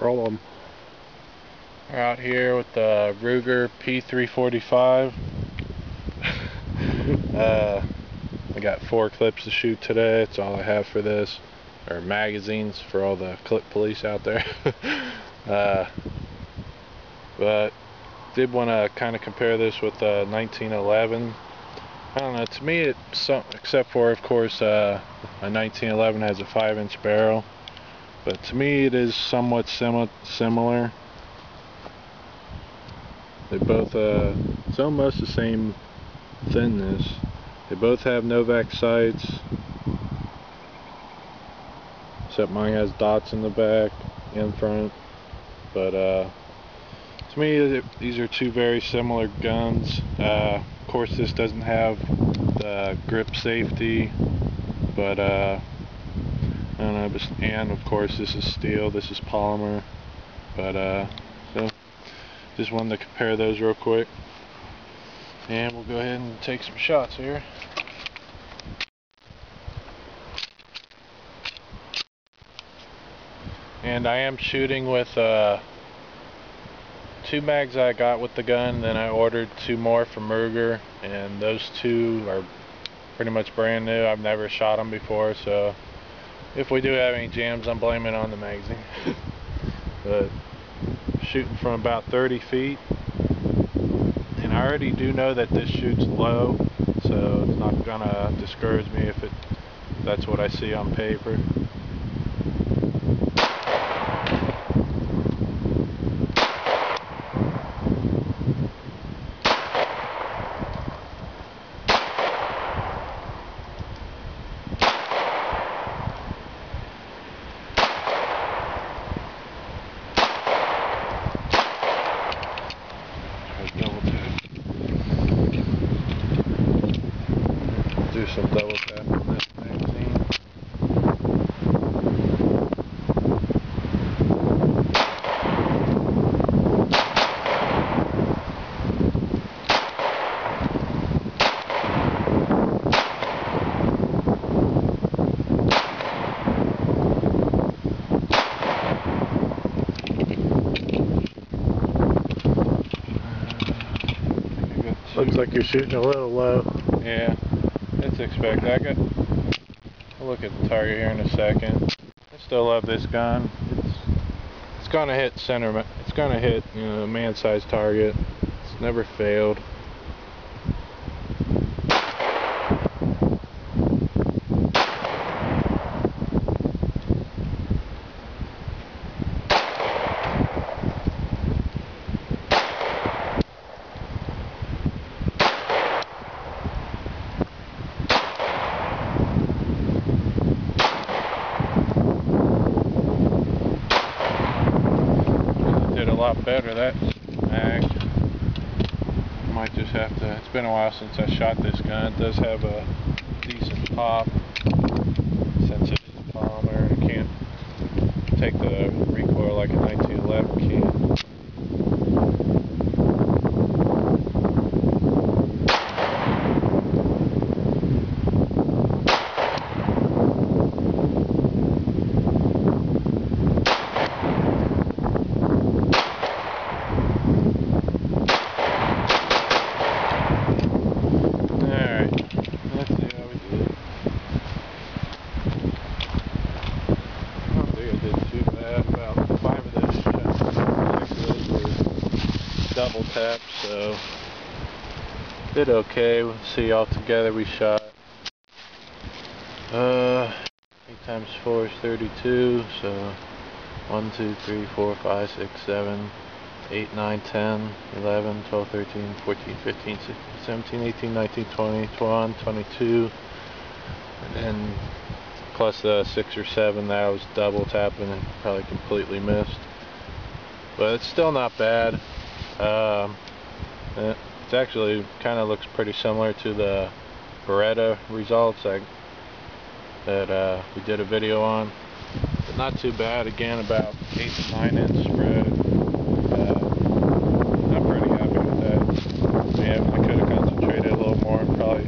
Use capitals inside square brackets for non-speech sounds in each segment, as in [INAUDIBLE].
Roll them. We're out here with the Ruger P345. [LAUGHS] uh, I got four clips to shoot today. That's all I have for this. Or magazines for all the clip police out there. [LAUGHS] uh, but did want to kind of compare this with uh, 1911. I don't know. To me, it's some, except for of course uh, a 1911 has a five-inch barrel. But to me, it is somewhat simi similar. They both, uh, it's almost the same thinness. They both have Novak sights. Except mine has dots in the back and front. But, uh, to me, these are two very similar guns. Uh, of course, this doesn't have the grip safety, but, uh, don't know, and of course this is steel, this is polymer, but uh, so just wanted to compare those real quick. And we'll go ahead and take some shots here. And I am shooting with uh, two mags I got with the gun, then I ordered two more from Ruger, and those two are pretty much brand new. I've never shot them before, so if we do have any jams, I'm blaming on the magazine. [LAUGHS] but shooting from about 30 feet. And I already do know that this shoots low, so it's not gonna discourage me if it that's what I see on paper. do some double tap on this magazine. Looks like you're shooting a little low. Yeah. Expected. I got. I'll look at the target here in a second. I still love this gun. It's it's gonna hit center. It's gonna hit you know a man-sized target. It's never failed. Better that mag. Might just have to, it's been a while since I shot this gun. It does have a decent pop since it is polymer. It can't take the recoil like a 1911 can. Double tap, so did okay. We'll see all together we shot. Uh, 8 times 4 is 32, so 1, 2, 3, 4, 5, 6, 7, 8, 9, 10, 11, 12, 13, 14, 15, 16, 17, 18, 19, 20, 21, 22, and then plus the 6 or 7 that I was double tapping and probably completely missed. But it's still not bad. Um, it actually kind of looks pretty similar to the Beretta results I, that uh, we did a video on. But not too bad. Again, about 8 to 9 inch spread. Uh, I'm pretty happy with that. Yeah, I could have concentrated a little more and probably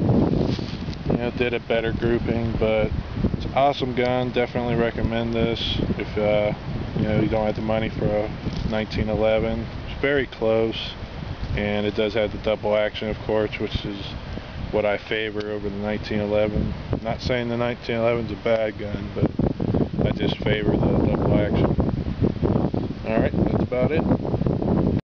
you know, did a better grouping. But it's an awesome gun. Definitely recommend this if uh, you know, you don't have the money for a 1911. Very close, and it does have the double action, of course, which is what I favor over the 1911. Not saying the 1911 is a bad gun, but I just favor the double action. All right, that's about it.